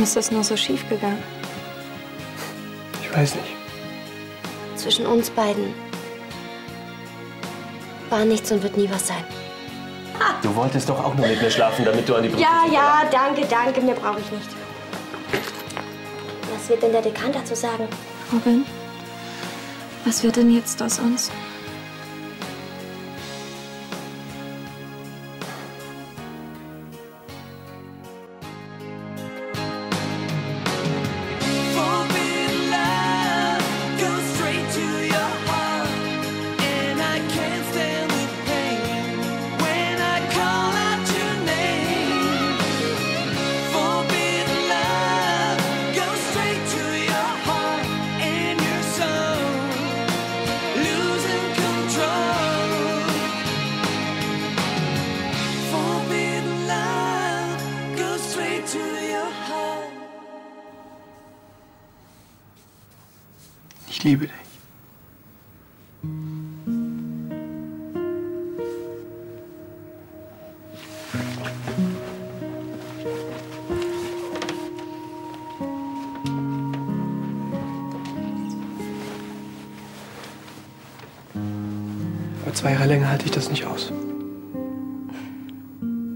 Warum ist das nur so schief gegangen? Ich weiß nicht. Zwischen uns beiden war nichts und wird nie was sein. Du wolltest doch auch nur mit mir schlafen, damit du an die Brücke Ja, ja, danke, danke, mehr brauche ich nicht. Was wird denn der Dekan dazu sagen? Robin, was wird denn jetzt aus uns? Liebe dich. Aber zwei Jahre länger halte ich das nicht aus.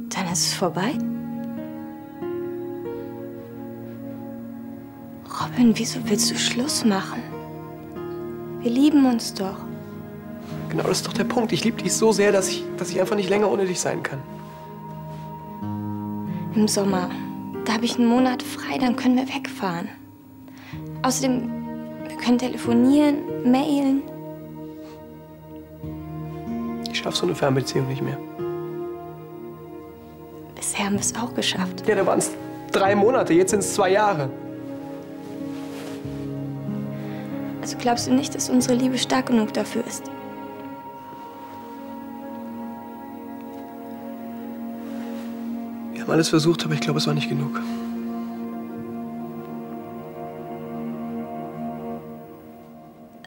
Dann ist es vorbei? Robin, wieso willst du Schluss machen? Wir lieben uns doch. Genau das ist doch der Punkt. Ich liebe dich so sehr, dass ich, dass ich einfach nicht länger ohne dich sein kann. Im Sommer. Da habe ich einen Monat frei, dann können wir wegfahren. Außerdem, wir können telefonieren, mailen. Ich schaffe so eine Fernbeziehung nicht mehr. Bisher haben wir es auch geschafft. Ja, da waren es drei Monate, jetzt sind es zwei Jahre. Also glaubst du nicht, dass unsere Liebe stark genug dafür ist? Wir haben alles versucht, aber ich glaube, es war nicht genug.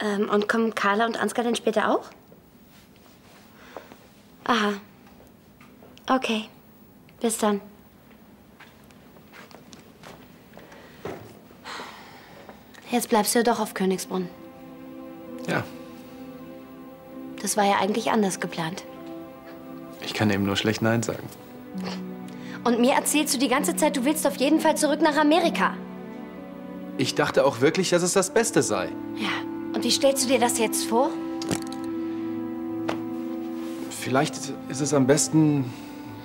Ähm, und kommen Carla und Ansgar denn später auch? Aha. Okay. Bis dann. Jetzt bleibst du ja doch auf Königsbrunn. Ja, Das war ja eigentlich anders geplant. ich kann eben nur schlecht Nein sagen. Und mir erzählst du die ganze Zeit, du willst auf jeden Fall zurück nach Amerika. Ich dachte auch wirklich, dass es das Beste sei. Ja. Und wie stellst du dir das jetzt vor? Vielleicht ist es am besten,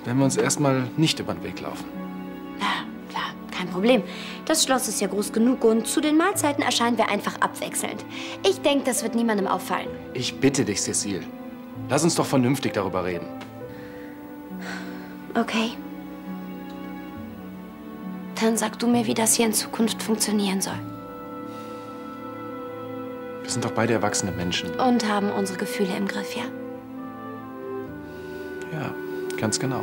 wenn wir uns erstmal nicht über den Weg laufen. Problem. Das Schloss ist ja groß genug und zu den Mahlzeiten erscheinen wir einfach abwechselnd. Ich denke, das wird niemandem auffallen. Ich bitte dich, Cecile. Lass uns doch vernünftig darüber reden. Okay. Dann sag du mir, wie das hier in Zukunft funktionieren soll. Wir sind doch beide erwachsene Menschen. Und haben unsere Gefühle im Griff, ja? Ja, ganz genau.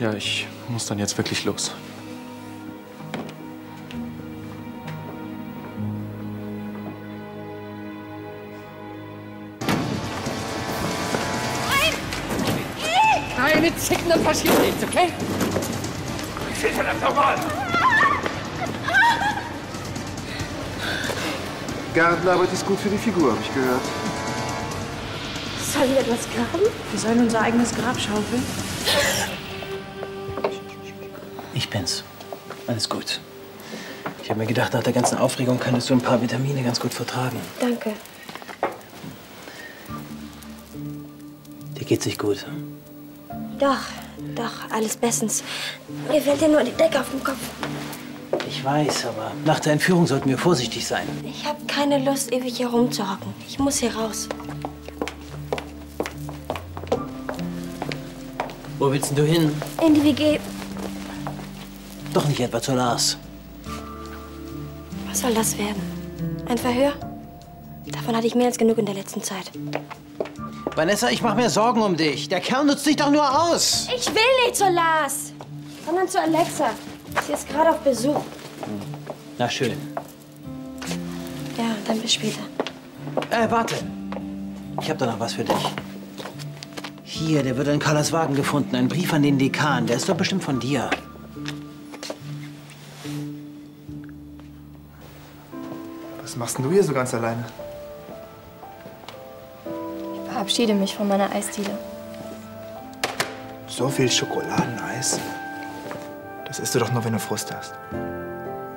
Ja, ich muss dann jetzt wirklich los. Nein, mit Zicken, dann passiert nichts, okay? Verdammt nochmal! Gartenarbeit ist gut für die Figur, habe ich gehört. Sollen wir etwas graben? Wir sollen unser eigenes Grab schaufeln. Bin's. Alles gut. Ich habe mir gedacht, nach der ganzen Aufregung könntest du ein paar Vitamine ganz gut vertragen. Danke. Dir geht's nicht gut. Doch, doch, alles bestens. Mir fällt ja nur die Decke auf den Kopf. Ich weiß, aber nach der Entführung sollten wir vorsichtig sein. Ich habe keine Lust, ewig hier rumzuhocken. Ich muss hier raus. Wo willst denn du hin? In die WG. Doch nicht etwa zu Lars. Was soll das werden? Ein Verhör? Davon hatte ich mehr als genug in der letzten Zeit. Vanessa, ich mache mir Sorgen um dich. Der Kerl nutzt dich doch nur aus. Ich will nicht zu Lars, sondern zu Alexa. Sie ist gerade auf Besuch. Na schön. Ja, dann bis später. Äh, warte. Ich habe da noch was für dich. Hier, der wird in Carlas Wagen gefunden. Ein Brief an den Dekan. Der ist doch bestimmt von dir. Was machst denn du hier so ganz alleine? Ich verabschiede mich von meiner Eisdiele. So viel Schokoladeneis. Das isst du doch nur, wenn du Frust hast.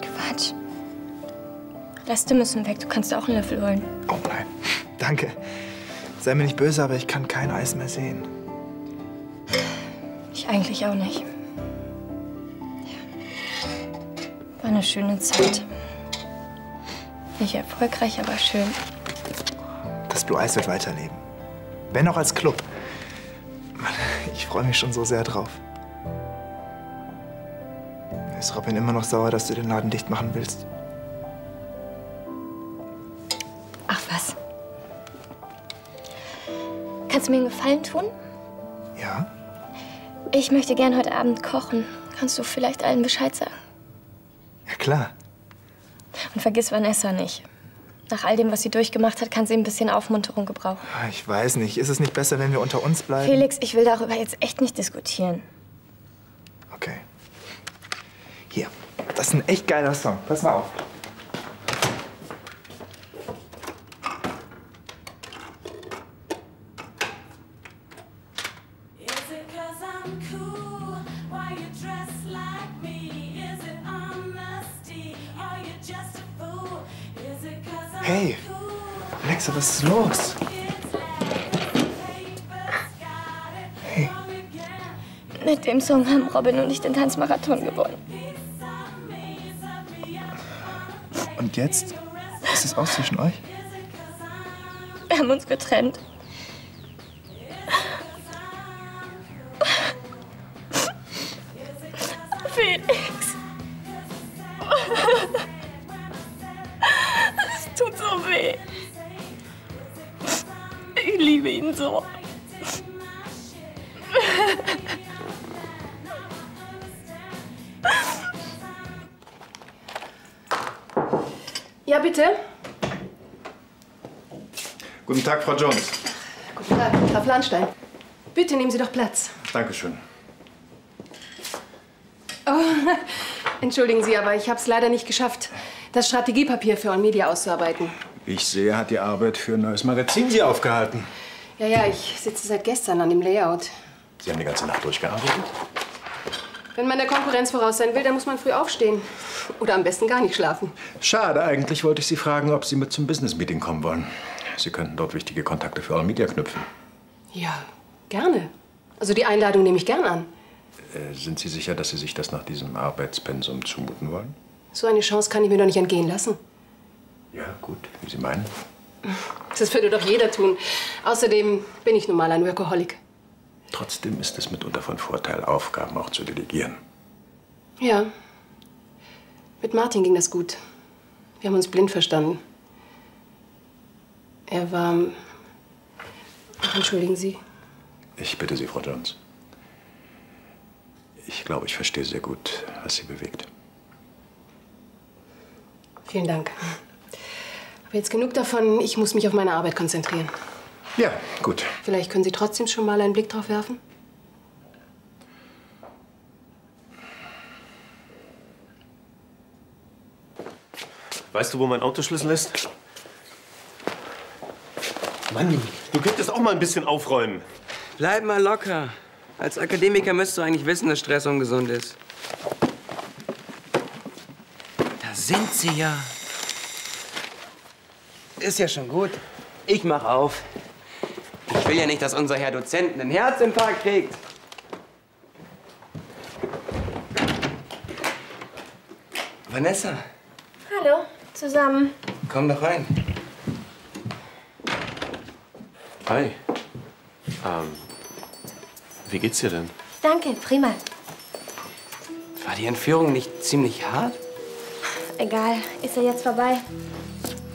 Quatsch. Reste müssen weg. Du kannst auch einen Löffel holen. Oh nein. Danke. Sei mir nicht böse, aber ich kann kein Eis mehr sehen. Ich eigentlich auch nicht. War eine schöne Zeit. Nicht erfolgreich, aber schön. Das Blue Eyes wird weiterleben. Wenn auch als Club. Mann, ich freue mich schon so sehr drauf. Ist Robin immer noch sauer, dass du den Laden dicht machen willst? Ach was. Kannst du mir einen Gefallen tun? Ja? Ich möchte gern heute Abend kochen. Kannst du vielleicht allen Bescheid sagen? Ja, klar. Und vergiss Vanessa nicht. Nach all dem, was sie durchgemacht hat, kann sie ein bisschen Aufmunterung gebrauchen. Ah, Ich weiß nicht. Ist es nicht besser, wenn wir unter uns bleiben? Felix, ich will darüber jetzt echt nicht diskutieren. Okay. Hier. Das ist ein echt geiler Song. Pass mal auf. Hey. Alexa, was ist los? Hey. Mit dem Song haben Robin und ich den Tanzmarathon gewonnen. Und jetzt? Ist es aus zwischen euch? Wir haben uns getrennt. Ja, bitte. Guten Tag, Frau Jones. Guten Tag, Graf Lahnstein. Bitte nehmen Sie doch Platz. Dankeschön. Oh, entschuldigen Sie, aber ich habe es leider nicht geschafft, das Strategiepapier für On Media auszuarbeiten. Ich sehe, hat die Arbeit für ein neues Magazin Sie aufgehalten. Ja, ja, ich sitze seit gestern an dem Layout. Sie haben die ganze Nacht durchgearbeitet? Wenn man der Konkurrenz voraus sein will, dann muss man früh aufstehen. Oder am besten gar nicht schlafen. Schade, eigentlich wollte ich Sie fragen, ob Sie mit zum Business-Meeting kommen wollen. Sie könnten dort wichtige Kontakte für All Media knüpfen. Ja, gerne. Also die Einladung nehme ich gern an. Äh, sind Sie sicher, dass Sie sich das nach diesem Arbeitspensum zumuten wollen? So eine Chance kann ich mir doch nicht entgehen lassen. Ja, gut, wie Sie meinen. Das würde doch jeder tun. Außerdem bin ich nun mal ein Workaholic. Trotzdem ist es mitunter von Vorteil, Aufgaben auch zu delegieren. Ja. Mit Martin ging das gut. Wir haben uns blind verstanden. Er war. Ach, entschuldigen Sie. Ich bitte Sie, Frau Jones. Ich glaube, ich verstehe sehr gut, was Sie bewegt. Vielen Dank. Aber jetzt genug davon. Ich muss mich auf meine Arbeit konzentrieren. Ja, gut. Vielleicht können Sie trotzdem schon mal einen Blick drauf werfen? Weißt du, wo mein Autoschlüssel ist? Mann, du könntest auch mal ein bisschen aufräumen. Bleib mal locker. Als Akademiker müsstest du eigentlich wissen, dass Stress ungesund ist. Da sind sie ja. Ist ja schon gut. Ich mach auf. Ich will ja nicht, dass unser Herr Dozent einen Herzinfarkt kriegt. Vanessa, Hallo, zusammen. komm doch rein. Hi. Ähm, wie geht's dir denn? Danke, prima. War die Entführung nicht ziemlich hart? Egal, ist ja jetzt vorbei.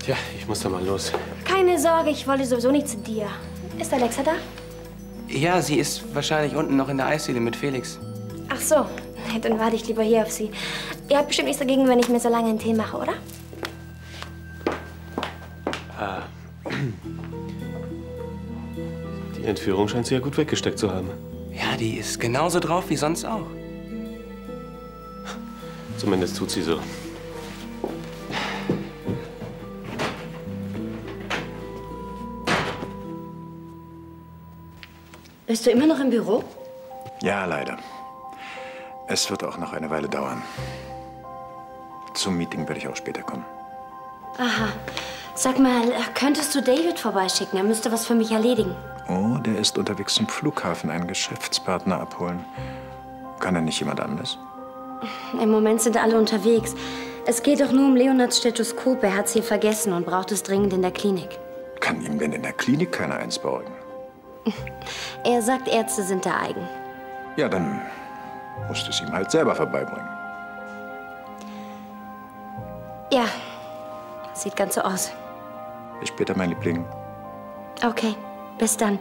Tja, ich muss da mal los. Keine Sorge, ich wollte sowieso nicht zu dir. Ist Alexa da? Ja, sie ist wahrscheinlich unten noch in der Eisdiele mit Felix. Ach so, Nee, dann warte ich lieber hier auf sie. Ihr habt bestimmt nichts dagegen, wenn ich mir so lange einen Tee mache, oder? Äh, Die Entführung scheint sie ja gut weggesteckt zu haben. Ja, die ist genauso drauf wie sonst auch. Zumindest tut sie so. Bist du immer noch im Büro? Ja, leider. Es wird auch noch eine Weile dauern. Zum Meeting werde ich auch später kommen. Aha. Sag mal, könntest du David vorbeischicken? Er müsste was für mich erledigen. Oh, der ist unterwegs zum Flughafen einen Geschäftspartner abholen. Kann er nicht jemand anders? Im Moment sind alle unterwegs. Es geht doch nur um Leonards Stethoskop. Er hat es hier vergessen und braucht es dringend in der Klinik. Kann ihm denn in der Klinik keiner eins besorgen? Er sagt, Ärzte sind da eigen. Ja, dann musst du es ihm halt selber vorbeibringen. Ja, sieht ganz so aus. Bis später, mein Liebling. Okay, bis dann.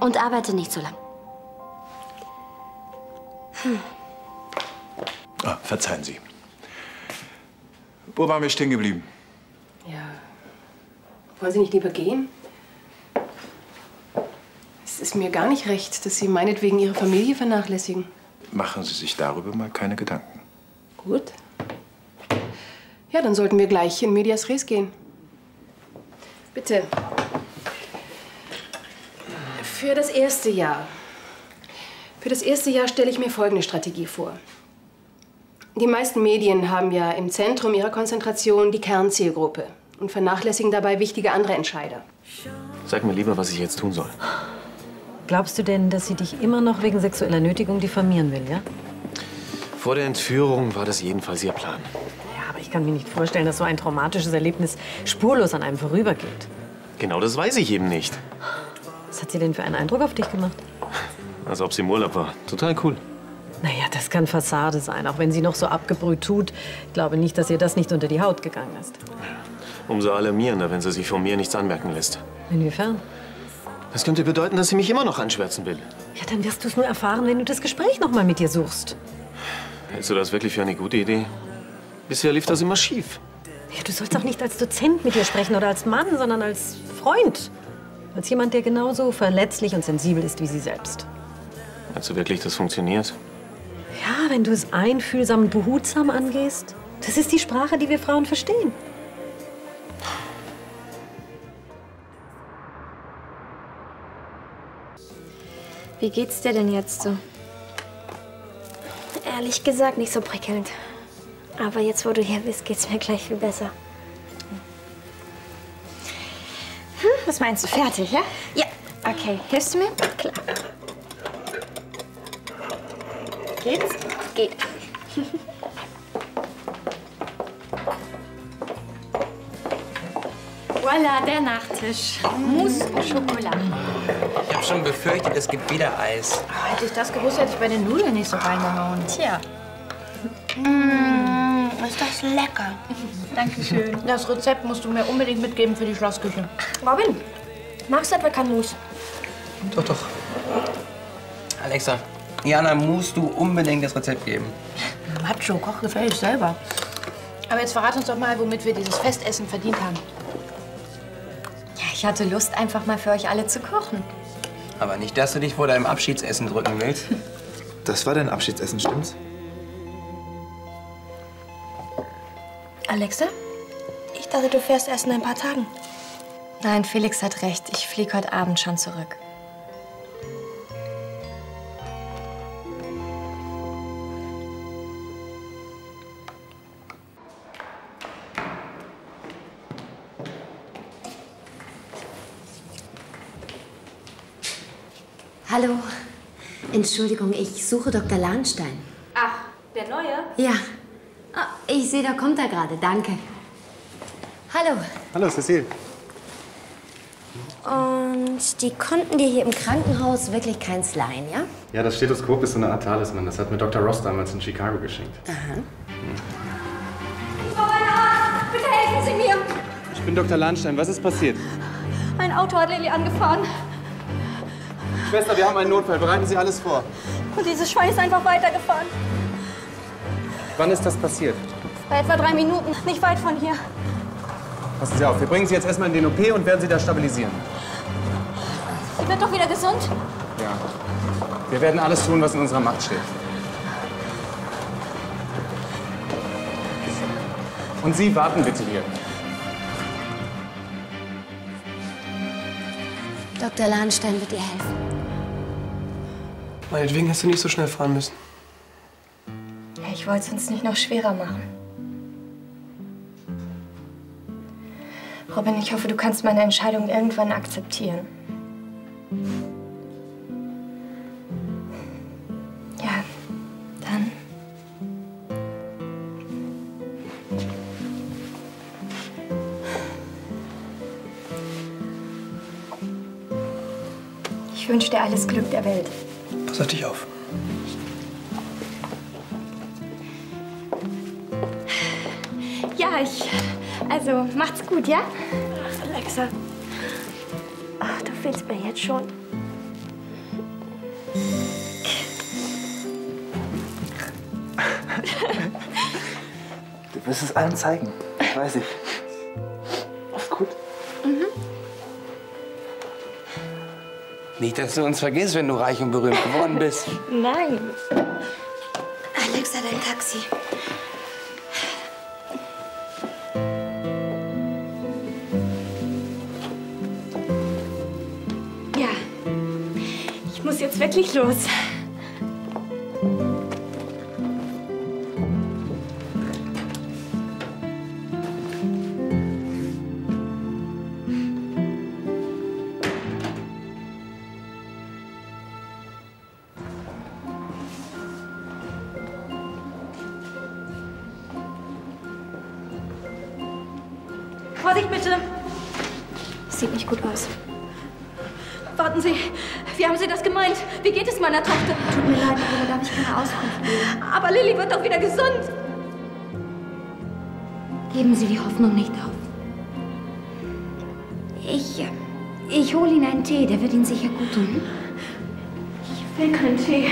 Und arbeite nicht so lang. Hm. Ah, verzeihen Sie. Wo waren wir stehen geblieben? Ja. Wollen Sie nicht lieber gehen? Es ist mir gar nicht recht, dass Sie meinetwegen Ihre Familie vernachlässigen. Machen Sie sich darüber mal keine Gedanken. Gut. Ja, dann sollten wir gleich in Medias Res gehen. Bitte. Für das erste Jahr. Für das erste Jahr stelle ich mir folgende Strategie vor. Die meisten Medien haben ja im Zentrum ihrer Konzentration die Kernzielgruppe und vernachlässigen dabei wichtige andere Entscheider. Sag mir lieber, was ich jetzt tun soll. Glaubst du denn, dass sie dich immer noch wegen sexueller Nötigung diffamieren will, ja? Vor der Entführung war das jedenfalls ihr Plan. Ja, aber ich kann mir nicht vorstellen, dass so ein traumatisches Erlebnis spurlos an einem vorübergeht. Genau das weiß ich eben nicht. Was hat sie denn für einen Eindruck auf dich gemacht? Als ob sie im Urlaub war. Total cool. Naja, das kann Fassade sein, auch wenn sie noch so abgebrüht tut. Ich glaube nicht, dass ihr das nicht unter die Haut gegangen ist. Umso alarmierender, wenn sie sich von mir nichts anmerken lässt. Inwiefern? Das könnte bedeuten, dass sie mich immer noch anschwärzen will. Ja, dann wirst du es nur erfahren, wenn du das Gespräch noch mal mit ihr suchst. Hältst du das wirklich für eine gute Idee? Bisher lief das immer schief. Ja, du sollst auch nicht als Dozent mit ihr sprechen oder als Mann, sondern als Freund. Als jemand, der genauso verletzlich und sensibel ist wie sie selbst. Meinst du wirklich, das funktioniert? Ja, wenn du es einfühlsam und behutsam angehst. Das ist die Sprache, die wir Frauen verstehen. Wie geht's dir denn jetzt so? Ehrlich gesagt nicht so prickelnd. Aber jetzt, wo du hier bist, geht's mir gleich viel besser. Hm, was meinst du? Fertig, ja? Ja. Okay, hilfst du mir? Klar. Geht's? Geht. Voila, der Nachtisch. Mousse au Chocolat. Ich habe schon befürchtet, es gibt wieder Eis. Hätte ich das gewusst, hätte ich bei den Nudeln nicht so reingehauen. Tja. Mmh, ist das lecker. Dankeschön. Das Rezept musst du mir unbedingt mitgeben für die Schlossküche. Robin, magst du etwa kein Mousse? Doch, doch. Alexa, Jana, musst du unbedingt das Rezept geben. Macho, koch gefällig selber. Aber jetzt verrat uns doch mal, womit wir dieses Festessen verdient haben. Ich hatte Lust, einfach mal für euch alle zu kochen. Aber nicht, dass du dich vor deinem Abschiedsessen drücken willst. Das war dein Abschiedsessen, stimmt's? Alexa? Ich dachte, du fährst erst in ein paar Tagen. Nein, Felix hat recht. Ich fliege heute Abend schon zurück. Hallo. Entschuldigung, ich suche Dr. Lahnstein. Ach, der Neue? Ja. Ah, ich sehe, da kommt er gerade. Danke. Hallo. Hallo, Cecile. Und die konnten dir hier im Krankenhaus wirklich keins leihen, ja? Ja, das Stethoskop ist so eine Art Talisman. Das hat mir Dr. Ross damals in Chicago geschenkt. Aha. Frau Weinhardt, bitte helfen Sie mir. Ich bin Dr. Lahnstein. Was ist passiert? Ein Auto hat Lilly angefahren. Schwester, wir haben einen Notfall. Bereiten Sie alles vor. Und dieses Schwein ist einfach weitergefahren. Wann ist das passiert? Bei etwa drei Minuten, nicht weit von hier. Passen Sie auf. Wir bringen Sie jetzt erstmal in den OP und werden Sie da stabilisieren. Lilly wird doch wieder gesund. Ja. Wir werden alles tun, was in unserer Macht steht. Und Sie warten bitte hier. Dr. Lahnstein wird ihr helfen. Meinetwegen hast du nicht so schnell fahren müssen. Ja, ich wollte es uns nicht noch schwerer machen. Robin, ich hoffe, du kannst meine Entscheidung irgendwann akzeptieren. Ja, dann. Ich wünsche dir alles Glück der Welt. Auf dich auf. Ja, ich. Also, macht's gut, ja? Alexa. Ach, du fehlst mir jetzt schon. Du wirst es allen zeigen. Das weiß ich. Alles gut. Nicht, dass du uns vergisst, wenn du reich und berühmt geworden bist. Nein. Alexa, dein Taxi. Ja. Ich muss jetzt wirklich los. Vorsicht bitte. Sieht nicht gut aus. Warten Sie. Wie haben Sie das gemeint? Wie geht es meiner Tochter? Tut mir leid, aber da darf ich keine Auskunft geben. Aber Lilly wird doch wieder gesund. Geben Sie die Hoffnung nicht auf. Ich, ich hole Ihnen einen Tee, der wird Ihnen sicher gut tun. Ich will keinen Tee.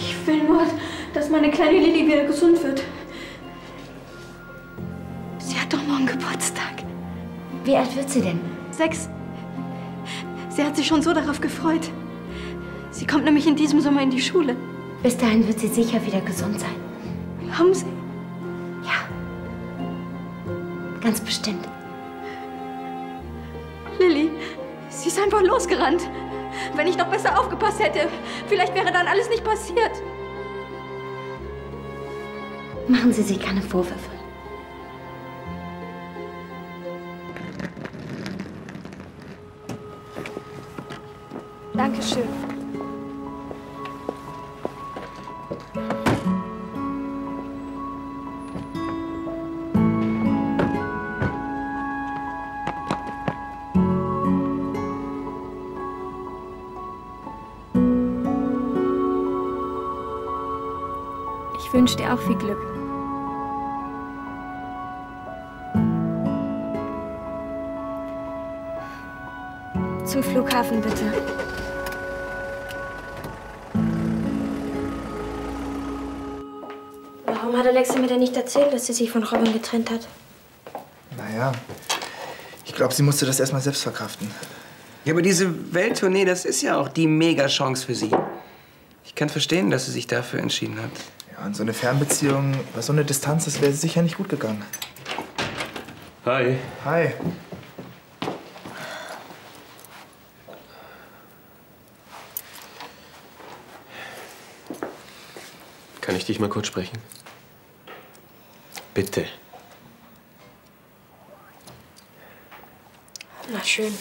Ich will nur, dass meine kleine Lilly wieder gesund wird. Wie alt wird sie denn? Sechs. Sie hat sich schon so darauf gefreut. Sie kommt nämlich in diesem Sommer in die Schule. Bis dahin wird sie sicher wieder gesund sein. Haben Sie? Ganz bestimmt. Lilly, sie ist einfach losgerannt. Wenn ich noch besser aufgepasst hätte, vielleicht wäre dann alles nicht passiert. Machen Sie sich keine Vorwürfe. Viel Glück. Zum Flughafen bitte. Warum hat Alexa mir denn nicht erzählt, dass sie sich von Robin getrennt hat? Naja, ich glaube, sie musste das erstmal selbst verkraften. Ja, aber diese Welttournee, das ist ja auch die Mega-Chance für sie. Ich kann verstehen, dass sie sich dafür entschieden hat. Ja, und so eine Fernbeziehung über so eine Distanz, das wäre sicher nicht gut gegangen. Hi. Hi. Kann ich dich mal kurz sprechen? Bitte. Na schön.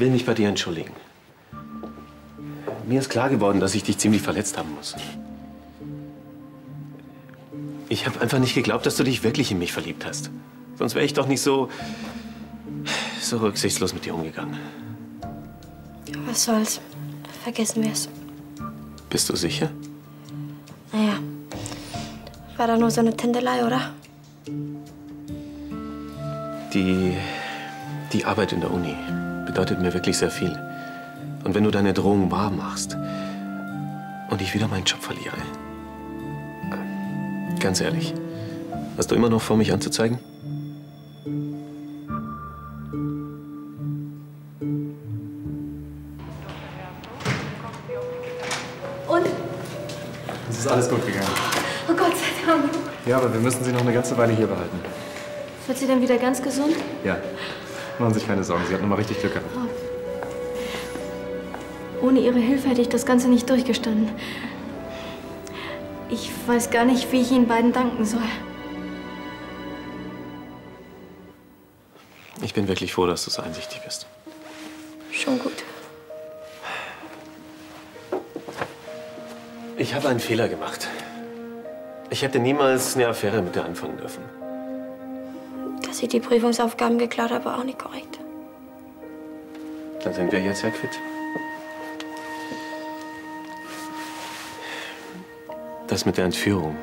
Will mich bei dir entschuldigen. Mir ist klar geworden, dass ich dich ziemlich verletzt haben muss. Ich habe einfach nicht geglaubt, dass du dich wirklich in mich verliebt hast. Sonst wäre ich doch nicht so, so rücksichtslos mit dir umgegangen. Was soll's? Vergessen wir's. Bist du sicher? Naja, war da nur so eine Tändelei, oder? Die, die Arbeit in der Uni bedeutet mir wirklich sehr viel. Und wenn du deine Drohung wahr machst und ich wieder meinen Job verliere, äh, ganz ehrlich, hast du immer noch vor, mich anzuzeigen? Und? Es ist alles gut gegangen. Oh Gott sei Dank. Ja, aber wir müssen sie noch eine ganze Weile hier behalten. Wird sie dann wieder ganz gesund? Ja. Machen Sie sich keine Sorgen, sie hat nochmal richtig Glück gehabt. Ohne Ihre Hilfe hätte ich das Ganze nicht durchgestanden. Ich weiß gar nicht, wie ich Ihnen beiden danken soll. Ich bin wirklich froh, dass du so einsichtig bist. Schon gut. Ich habe einen Fehler gemacht. Ich hätte niemals eine Affäre mit dir anfangen dürfen. Dass ich die Prüfungsaufgaben geklaut habe, war auch nicht korrekt. Dann sind wir jetzt ja quitt. Das mit der Entführung,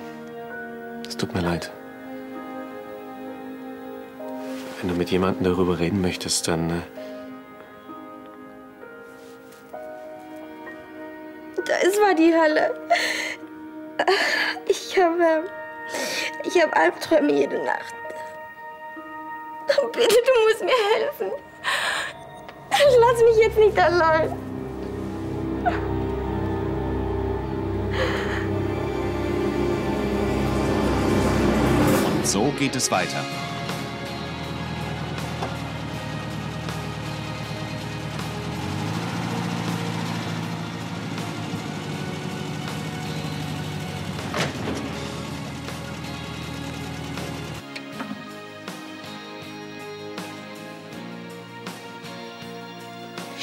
das tut mir leid. Wenn du mit jemandem darüber reden möchtest, dann... äh, Das war die Hölle. Ich habe. Ich habe Albträume jede Nacht. Bitte, du musst mir helfen. Lass mich jetzt nicht allein. Und so geht es weiter.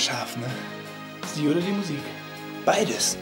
Scharf, ne? Sie oder die Musik? Beides.